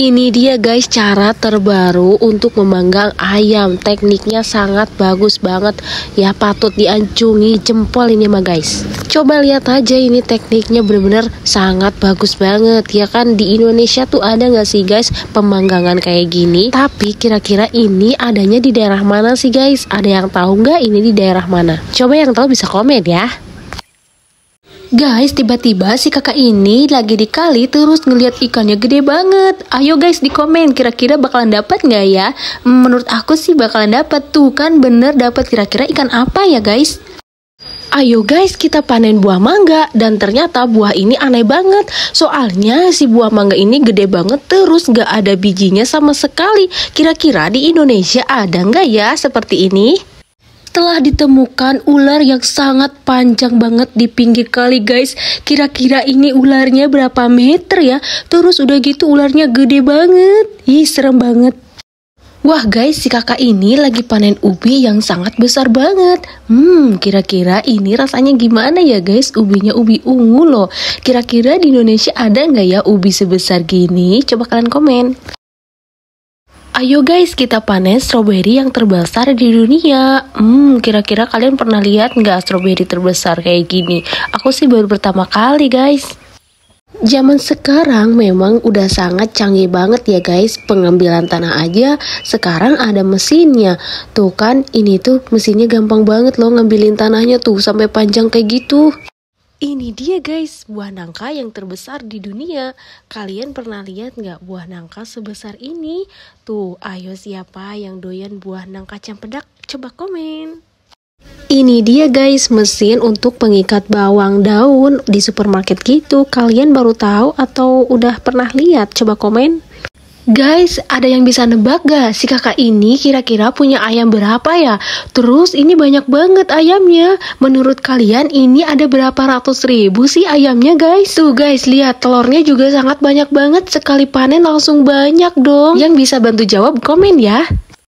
Ini dia guys cara terbaru untuk memanggang ayam. Tekniknya sangat bagus banget. Ya patut diancungi jempol ini mah guys. Coba lihat aja ini tekniknya bener-bener sangat bagus banget. Ya kan di Indonesia tuh ada nggak sih guys pemanggangan kayak gini? Tapi kira-kira ini adanya di daerah mana sih guys? Ada yang tahu nggak ini di daerah mana? Coba yang tahu bisa komen ya Guys, tiba-tiba si kakak ini lagi di kali terus ngeliat ikannya gede banget. Ayo guys di komen kira-kira bakalan dapat nggak ya? Menurut aku sih bakalan dapat tuh kan bener dapat kira-kira ikan apa ya guys? Ayo guys kita panen buah mangga dan ternyata buah ini aneh banget Soalnya si buah mangga ini gede banget terus gak ada bijinya sama sekali Kira-kira di Indonesia ada nggak ya seperti ini? Telah ditemukan ular yang sangat panjang banget di pinggir kali guys kira-kira ini ularnya berapa meter ya terus udah gitu ularnya gede banget ih serem banget Wah guys, si kakak ini lagi panen ubi yang sangat besar banget. Hmm, kira-kira ini rasanya gimana ya guys? Ubinya ubi ungu loh. Kira-kira di Indonesia ada nggak ya ubi sebesar gini? Coba kalian komen. Ayo guys, kita panen stroberi yang terbesar di dunia. Hmm, kira-kira kalian pernah lihat nggak stroberi terbesar kayak gini? Aku sih baru pertama kali guys. Zaman sekarang memang udah sangat canggih banget ya guys Pengambilan tanah aja sekarang ada mesinnya Tuh kan ini tuh mesinnya gampang banget loh ngambilin tanahnya tuh sampai panjang kayak gitu ini dia guys, buah nangka yang terbesar di dunia. Kalian pernah lihat nggak buah nangka sebesar ini? Tuh, ayo siapa yang doyan buah nangka cempedak? Coba komen. Ini dia guys, mesin untuk pengikat bawang daun di supermarket gitu. Kalian baru tahu atau udah pernah lihat? Coba komen. Guys, ada yang bisa nebak gak? Si kakak ini kira-kira punya ayam berapa ya? Terus ini banyak banget ayamnya. Menurut kalian ini ada berapa ratus ribu sih ayamnya guys? Tuh guys, lihat telurnya juga sangat banyak banget. Sekali panen langsung banyak dong. Yang bisa bantu jawab komen ya.